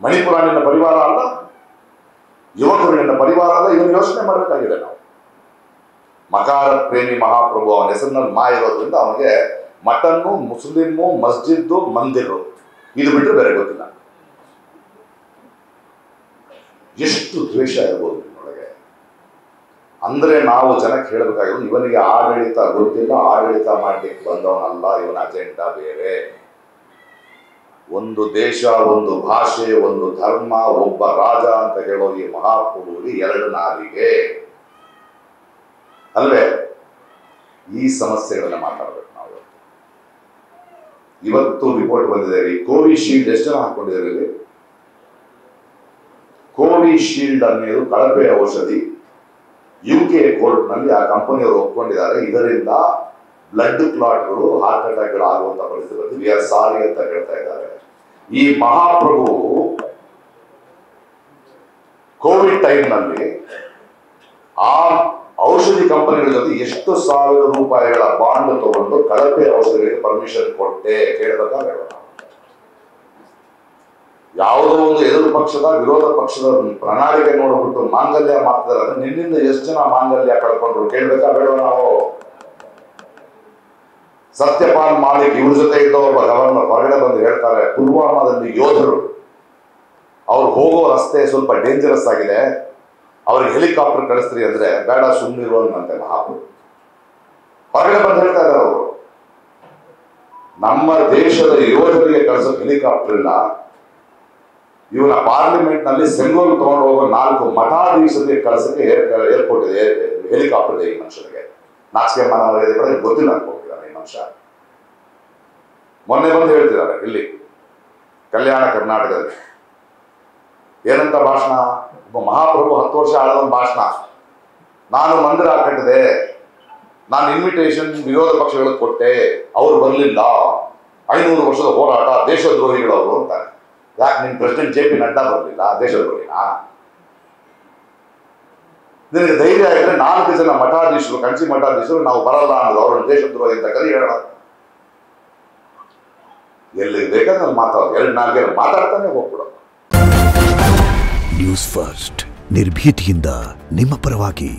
ಮಣಿಪುರ ನಿನ್ನ ಪರಿವಾರ ಅಲ್ಲ ಯುವಕರು ನಿನ್ನ ಪರಿವಾರ ಅಲ್ಲ, ಇದನ್ನು ಯೋಚನೆ ಮಾಡಬೇಕಾಗಿದೆ ನಾವು. ಮಕಾರ ಪ್ರೇಮಿ ಮಹಾಪ್ರಭು ಅವನ ಹೆಸರಿನಲ್ಲಿ ಮಾ ಇರೋದ್ರಿಂದ ಅವನಿಗೆ ಮಟನ್ನು, ಮುಸ್ಲಿಮು, ಮಸ್ಜಿದ್ದು, ಮಂದಿರು, ಇದು ಬಿಟ್ಟರೆ ಬೇರೆ ಗೊತ್ತಿಲ್ಲ. ಎಷ್ಟು ದ್ವೇಷ ಇರ್ಬೋದು ನಿಮ್ಮೊಳಗೆ. ಅಂದ್ರೆ ನಾವು ಜನಕ್ಕೆ ಹೇಳಬೇಕಾಗಿರೋದು, ಇವನಿಗೆ ಆಡಳಿತ ಗೊತ್ತಿಲ್ಲ, ಆಡಳಿತ ಮಾಡ್ಲಿಕ್ಕೆ ಬಂದವನಲ್ಲ, ಇವನ ಅಜೆಂಡಾ ಬೇರೆ. ಒಂದು ದೇಶ, ಒಂದು ಭಾಷೆ, ಒಂದು ಧರ್ಮ, ಒಬ್ಬ ರಾಜ ಅಂತ ಹೇಳೋ ಈ ಮಹಾಪ್ರಭುವಿಗೆ ಎರಡು ನಾಲಿಗೆ. ಅಲ್ವೇ? ಈ ಸಮಸ್ಯೆಗಳನ್ನ ಮಾತಾಡ್ಬೇಕು ನಾವು ಇವತ್ತು. ರಿಪೋರ್ಟ್ ಬಂದಿದೆ ರೀ. ಕೋವಿಶೀಲ್ಡ್ ಎಷ್ಟು ಜನ ಹಾಕೊಂಡಿದ್ದಾರೆ ಇಲ್ಲಿ? ಕೋವಿಶೀಲ್ಡ್ ಅನ್ನೋದು ಕಳಪೆ ಔಷಧಿ ಯು ಕೆ ಕೋರ್ಟ್ನಲ್ಲಿ ಆ ಕಂಪನಿಯವರು ಒಪ್ಕೊಂಡಿದ್ದಾರೆ. ಇದರಿಂದ ಬ್ಲಡ್ ಕ್ಲಾಟ್ಗಳು ಹಾರ್ಟ್ ಅಟ್ಯಾಕ್ಗಳು ಆಗುವಂತ ಪರಿಸ್ಥಿತಿ ವಿ ಆರ್ ಸಾರಿ ಅಂತ ಹೇಳ್ತಾ ಇದ್ದಾರೆ. ಈ ಮಹಾಪ್ರಭು ಕೋವಿಡ್ ಟೈಮ್ನಲ್ಲಿ ಆ ಔಷಧಿ ಕಂಪನಿಗಳ ಜೊತೆ ಎಷ್ಟು ಸಾವಿರ ರೂಪಾಯಿಗಳ ಬಾಂಡ್ ತಗೊಂಡು ಕಳಪೆ ಔಷಧಿಗಳಿಗೆ ಪರ್ಮಿಷನ್ ಕೊಟ್ಟೆ ಕೇಳಬೇಕಾ ಬೇಡ ಯಾವುದೋ ಒಂದು ಎದುರು ಪಕ್ಷದ, ವಿರೋಧ ಪಕ್ಷದ ಪ್ರಣಾಳಿಕೆ ನೋಡ್ಬಿಟ್ಟು ಮಾಂಗಲ್ಯ ಮಾಡ್ತಾರೆ ನಿನ್ನಿಂದ ಎಷ್ಟು ಜನ ಮಾಂಗಲ್ಯ ಕಳ್ಕೊಂಡ್ರು ಕೇಳ್ಬೇಕಾ ಬೇಡ ನಾವು? ಸತ್ಯಪಾಲ್ ಮಾಲಿಕ್ ಇವ್ರ ಜೊತೆ ಇದ್ದ ಒಬ್ಬ ಗವರ್ನರ್ ಹೊರಗಡೆ ಬಂದು ಹೇಳ್ತಾರೆ. ಪುಲ್ವಾಮಾದಲ್ಲಿ ಯೋಧರು, ಅವ್ರು ಹೋಗೋ ರಸ್ತೆ ಸ್ವಲ್ಪ ಡೇಂಜರಸ್ ಆಗಿದೆ. ಅವ್ರಿಗೆ ಹೆಲಿಕಾಪ್ಟರ್ ಕಳಿಸ್ರಿ ಅಂದ್ರೆ ಬೇಡ ಸುಮ್ಮನಿರು ಅಂತ ಮಹಾಪ್ರಭು. ಹೊರಗಡೆ ಬಂದು ಹೇಳ್ತಾ ಇದ್ದಾರೆ ಅವರು. ನಮ್ಮ ದೇಶದ ಯೋಧರಿಗೆ ಕಳಿಸೋ ಹೆಲಿಕಾಪ್ಟರ್ ಇಲ್ಲ. ಇವನ ಪಾರ್ಲಿಮೆಂಟ್ನಲ್ಲಿ ಸೆಂಗೋಲ್ ತಗೊಂಡು ಹೋಗೋ ನಾಲ್ಕು ಮಠಾಧೀಶರಿಗೆ ಕಳಿಸಕ್ಕೆ ಏರ್ ಏರ್ಪೋರ್ಟ್ ಇದೆ ಹೆಲಿಕಾಪ್ಟರ್ ಇದೆ ಈ ಮನುಷ್ಯನಿಗೆ. ನಾಚಿಕೆ ಮಾನವರಿಗೆ ಗೊತ್ತಿಲ್ಲ ಅನ್ಕೊಂಡಿದ್ದಾನೆ ಮನುಷ್ಯ. ಮೊನ್ನೆ ಬಂದು ಹೇಳ್ತಿದ್ದಾರೆ, ಇಲ್ಲಿ, ಕಲ್ಯಾಣ ಕರ್ನಾಟಕದಲ್ಲಿ. ಏನಂತ ಭಾಷಣ? ಒಬ್ಬ ಮಹಾಪ್ರಭು ಹತ್ತು ವರ್ಷ ಆಳದ ಒಂದು ಭಾಷಣ. ನಾನು ಮಂದಿರ ಕಟ್ಟಿದೆ, ನಾನು ಇನ್ವಿಟೇಷನ್ ವಿರೋಧ ಪಕ್ಷಗಳಿಗೆ ಕೊಟ್ಟೆ, ಅವ್ರು ಬರಲಿಲ್ಲ. ಐನೂರು ವರ್ಷದ ಹೋರಾಟ ದೇಶದ್ರೋಹಿಗಳವರು ಅಂತಾರೆ. ಯಾಕೆ ನಿಮ್ಮ ಪ್ರೆಸಿಡೆಂಟ್ ಜೆ ಪಿ ನಡ್ಡಾ ಬರಲಿಲ್ಲ? ದೇಶದ್ರೋಹಿನಾ? ನಿನಗೆ ಧೈರ್ಯ ಇದ್ರೆ ನಾಲ್ಕು ಜನ ಮಠಾಧೀಶರು, ಕಂಚಿ ಮಠಾಧೀಶರು ನಾವು ಬರಲ್ಲ ಅನ್ನೋದು ಅವರ ದೇಶದ್ರೋಹಿ ಅಂತ ಕರೆಯೋಣ ಎಲ್ಲಿ ಬೇಕಾದ್ರೆ ಮಾತಾಡೋದು ಎರಡು, ನಾಲ್ಕು ಮಾತಾಡ್ತಾನೆ ಹೋಗ್ಬಿಡೋ. ನ್ಯೂಸ್ ಫಸ್ಟ್ ನಿರ್ಭೀತಿಯಿಂದ ನಿಮ್ಮ ಪರವಾಗಿ.